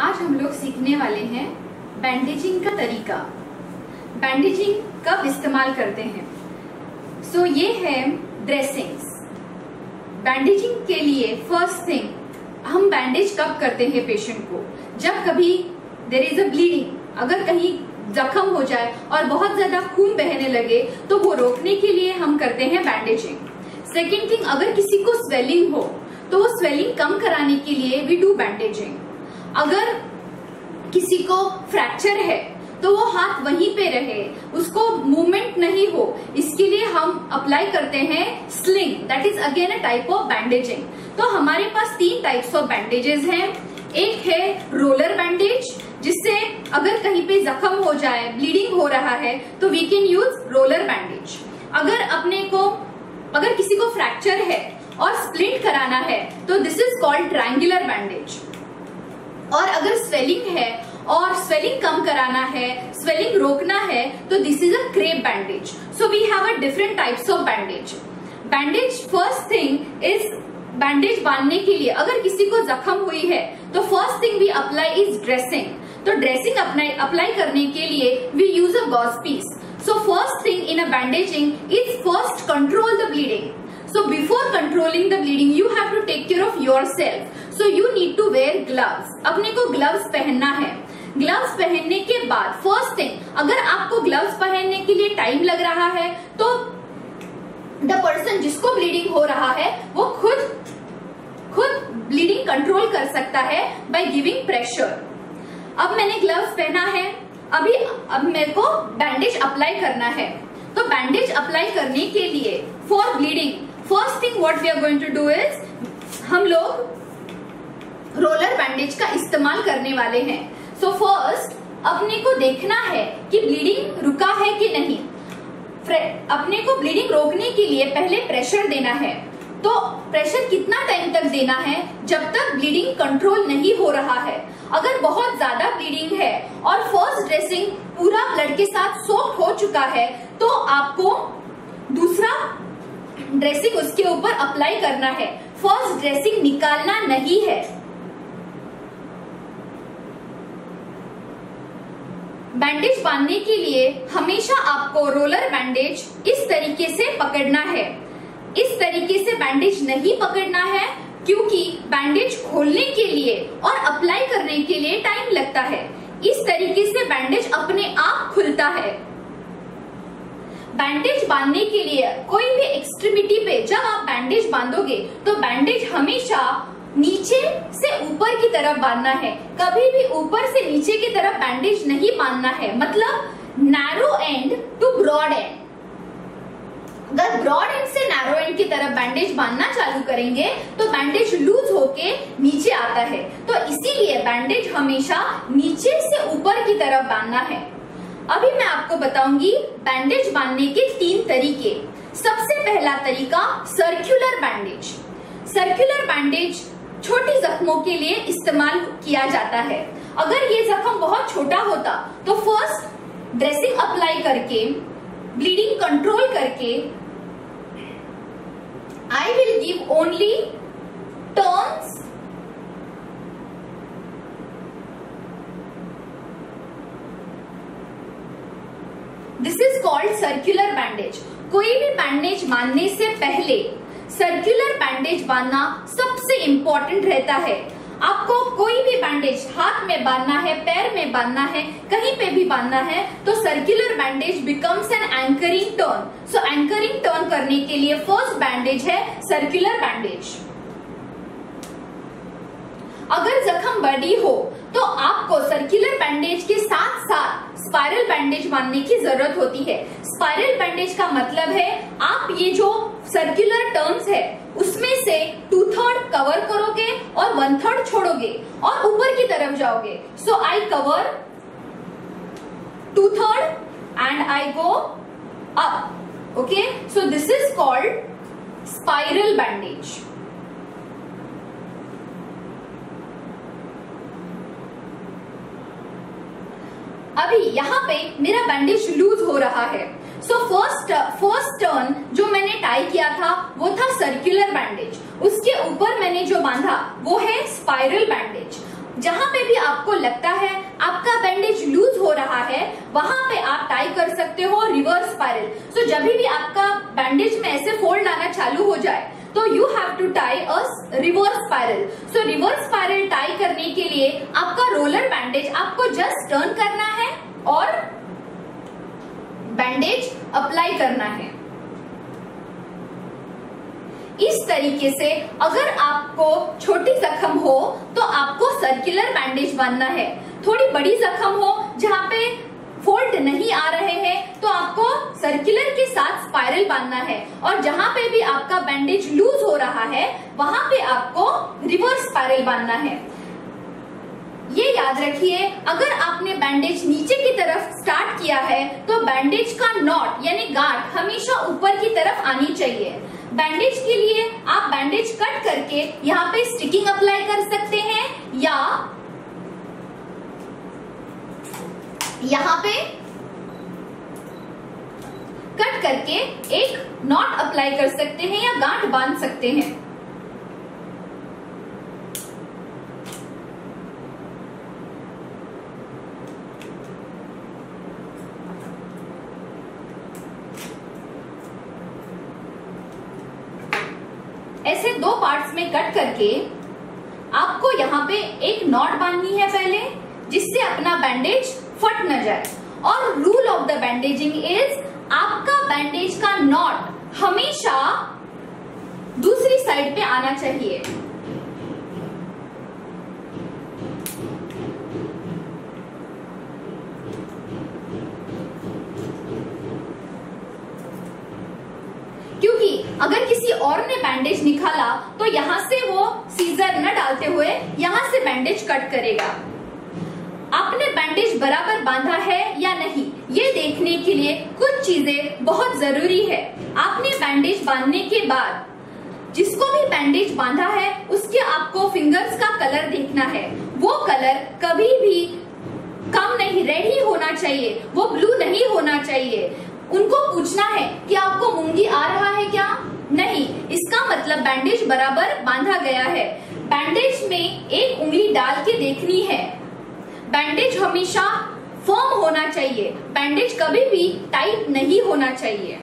आज हम लोग सीखने वाले हैं बैंडेजिंग का तरीका। बैंडेजिंग कब इस्तेमाल करते हैं? सो so, ये है ड्रेसिंग्स बैंडेजिंग के लिए फ़र्स्ट थिंग हम बैंडेज कब करते हैं पेशेंट को? जब कभी देर इज़ अ ब्लीडिंग अगर कहीं जख्म हो जाए और बहुत ज़्यादा खून बहने लगे तो वो रोकने के लिए हम करते हैं बैंडेजिंग सेकेंड थिंग अगर किसी को स्वेलिंग हो तो वो स्वेलिंग कम कराने के लिए वी डू बैंडेजिंग अगर किसी को फ्रैक्चर है तो वो हाथ वहीं पे रहे, उसको मूवमेंट नहीं हो, इसके लिए हम अप्लाई करते हैं sling that is again a type of bandaging तो हमारे पास तीन टाइप्स ऑफ़ बैंडेजेस हैं। एक है रोलर बैंडेज जिससे अगर कहीं पे जख्म हो जाए ब्लीडिंग हो रहा है तो we can use roller bandage अगर अपने को, अगर किसी को फ्रैक्चर है और स्प्लिंट कराना है तो this is called triangular bandage और अगर स्वेलिंग है और स्वेलिंग कम कराना है स्वेलिंग रोकना है तो this is a crepe bandage so we have a different types of bandage bandage first thing is bandage बांधने के लिए अगर किसी को जख्म हुई है तो first thing we apply is dressing तो ड्रेसिंग अप्लाई करने के लिए we use a gauze piece so first thing in a bandaging is first control the bleeding So before controlling the bleeding, you have to take care of yourself. So you need to wear gloves. अपने को gloves पहनना है। Gloves पहनने के बाद first thing अगर आपको gloves पहनने के लिए टाइम लग रहा है तो द पर्सन जिसको ब्लीडिंग हो रहा है, वो खुद खुद ब्लीडिंग कंट्रोल कर सकता है बाय गिविंग प्रेशर अब मैंने ग्लव्स पहना है। अभी अब मेरे को बैंडेज अप्लाई करना है। तो बैंडेज अप्लाई करने के लिए for bleeding first thing what we are going to do is हम लोग रोलर बैंडेज का इस्तेमाल करने वाले हैं। सो फ़र्स्ट अपने को देखना है कि ब्लीडिंग रुका है कि नहीं। अपने को ब्लीडिंग रोकने के लिए पहले प्रेशर देना है। तो प्रेशर कितना टाइम तक देना है? जब तक ब्लीडिंग कंट्रोल नहीं हो रहा है। अगर बहुत ज़्यादा ब्लीडिंग है और फ़र्स्ट ड्रेसिंग पूरा ब्लड के साथ सोप हो चुका है तो आपको दूसरा ड्रेसिंग उसके ऊपर अप्लाई करना है। फ़र्स्ट ड्रेसिंग निकालना नहीं है। बैंडेज बांधने के लिए हमेशा आपको रोलर बैंडेज इस तरीके से पकड़ना है। इस तरीके से बैंडेज नहीं पकड़ना है, क्योंकि बैंडेज खोलने के लिए और अप्लाई करने के लिए टाइम लगता है। इस तरीके से बैंडेज अपने आप खुलता है। बैंडेज बांधने के लिए कोई भी एक्सट्रीमिटी पे जब आप बैंडेज बांधोगे तो बैंडेज हमेशा नीचे से ऊपर की तरफ़ बांधना है। कभी भी ऊपर से नीचे की तरफ़ बैंडेज नहीं बांधना है। मतलब narrow end to broad end अगर ब्रॉड एंड से नैरो एंड की तरफ़ बैंडेज बांधना चालू करेंगे तो बैंडेज लूज होके नीचे आता है। तो इसीलिए बैंडेज हमेशा नीचे से ऊपर की तरफ़ बांधना है। अभी मैं आपको बताऊँगी बैंडेज बांधने के तीन तरीके। सबसे पहला तरीका सर्कुलर बैंडेज सर्कुलर बैंडेज छोटी जख्मों के लिए इस्तेमाल किया जाता है। अगर ये जख्म बहुत छोटा होता तो फ़र्स्ट ड्रेसिंग अप्लाई करके ब्लीडिंग कंट्रोल करके I will give only turns this is called circular bandage कोई भी बैंडेज मानने से पहले सर्कुलर बैंडेज बांधना सबसे इम्पोर्टेंट रहता है। आपको कोई भी बैंडेज हाथ में बांधना है, पैर में बांधना है, कहीं पे भी बांधना है तो circular bandage becomes an anchoring turn so anchoring turn करने के लिए फ़र्स्ट बैंडेज है सर्कुलर बैंडेज अगर जख्म बड़ी हो तो आपको सर्कुलर बैंडेज के साथ साथ स्पाइरल बैंडेज बांधने की ज़रूरत होती है। स्पाइरल बैंडेज का मतलब है, आप ये जो सर्कुलर टर्म्स है। उसमें से टू थर्ड कवर करोगे और वन थर्ड छोड़ोगे और ऊपर की तरफ़ जाओगे। So I cover two third and I go up okay so this is called spiral bandage अभी यहाँ पे मेरा बैंडेज लूज हो रहा है। सो फ़र्स्ट फ़र्स्ट टर्न जो मैंने टाई किया था, वो था सर्कुलर बैंडेज उसके ऊपर मैंने जो बांधा, वो है स्पाइरल बैंडेज जहाँ पे भी आपको लगता है आपका बैंडेज लूज हो रहा है, वहाँ पे आप टाई कर सकते हो रिवर्स स्पाइरल सो जब भी आपका बैंडेज में ऐसे फोल्ड आना चालू हो जाए तो you have to tie a reverse spiral so reverse spiral tie करने के लिए आपका रोलर बैंडेज आपको जस्ट टर्न करना है और बैंडेज अप्लाई करना है। इस तरीके से अगर आपको छोटी जख्म हो तो आपको सर्कुलर बैंडेज बांधना है। थोड़ी बड़ी जख्म हो, जहाँ पे फोल्ड नहीं आ रहे हैं तो आपको सर्कुलर के साथ स्पाइरल बांधना है। और जहाँ पे भी आपका बैंडेज लूज हो रहा है, वहाँ पे आपको रिवर्स स्पाइरल बांधना है। ये याद रखिए, अगर आपने बैंडेज नीचे की तरफ़ स्टार्ट किया है तो बैंडेज का नॉट यानी गांठ, हमेशा ऊपर की तरफ़ आनी चाहिए। बैंडेज के लिए आप बैंडेज कट करके यहाँ पे स्टिकिंग अप्लाई कर सकते हैं, या यहाँ पे कट करके एक नॉट अप्लाई कर सकते हैं या गांठ बाँध सकते हैं। ऐसे दो पार्ट्स में कट करके आपको यहाँ पे एक नॉट बांधनी है पहले, जिससे अपना बैंडेज फट न जाए। और rule of the bandaging is आपका बैंडेज का नॉट हमेशा दूसरी साइड पे आना चाहिए क्योंकि अगर किसी और ने बैंडेज निकाला तो यहाँ से वो सीजर न डालते हुए यहाँ से बैंडेज कट करेगा। आपने बैंडेज बराबर बांधा है या नहीं, ये देखने के लिए कुछ चीज़ें बहुत ज़रूरी है। आपने बैंडेज बांधने के बाद जिसको भी बैंडेज बांधा है, उसके आपको फिंगर्स का कलर देखना है। वो कलर कभी भी कम नहीं रेड ही होना चाहिए, वो ब्लू नहीं होना चाहिए। उनको पूछना है कि आपको मूँगी आ रहा है क्या नहीं इसका मतलब बैंडेज बराबर बांधा गया है। बैंडेज में एक उंगली डाल के देखनी है। बैंडेज हमेशा फॉर्म होना चाहिए। बैंडेज कभी भी टाइट नहीं होना चाहिए।